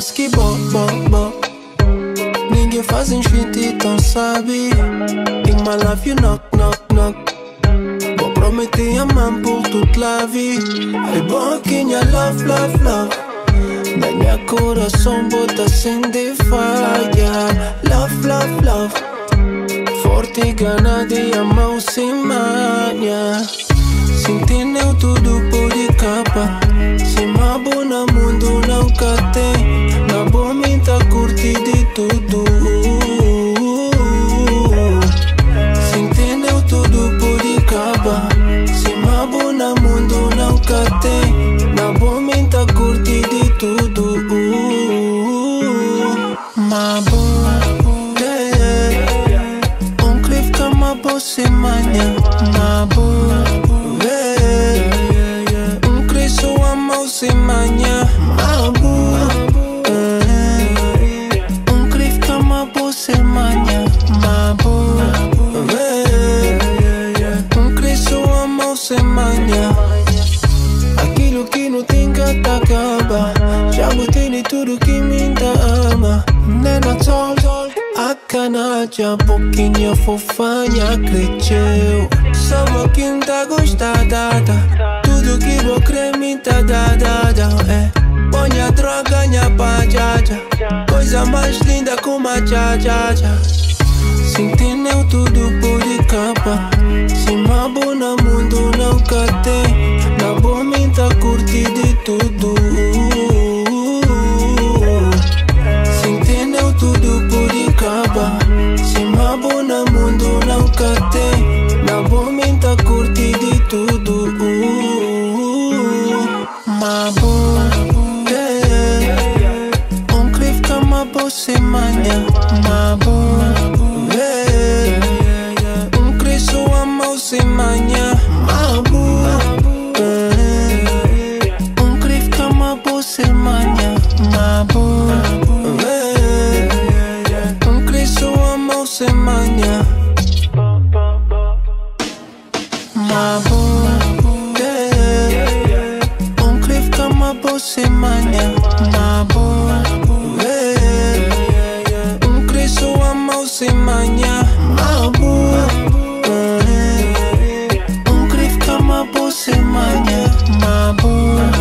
Que bo, bo, bo. Ninguém faz um shit tão sabe. In my love you knock, knock, knock. Vou prometer amar por tudo la vie É bom que minha love, love, love. Da minha coração bota sem de falha Love, love, love. Forte ganha de amar mão sem manha. Sentindo tudo por de capa na mundo cá tem Na boa minta curti de tudo Mabo yeah. Um cliff kama bosse manha Mabo yeah. Um cristo se Mabo yeah. Um cliff kama bosse manha se manha Aquilo que não tem que acaba Já botei de tudo que me ama Nena tol, a canalha Pouquinha fofanha cresceu. Só pouquinho tá gostada. Tudo que vou crer me tá dada. É. Põe a droga, minha bajaja Coisa mais linda como a jajaja. Sentindo tudo por tudo. Sentindo tudo por de capa Se mabo na mundo não cá tem Na boa minta curti de tudo Mabo, yeah. Onklif kama bosi manya, mabo, yeah. Umkristo wa mausi manya, mabo, yeah. Onklif kama manya, mabo.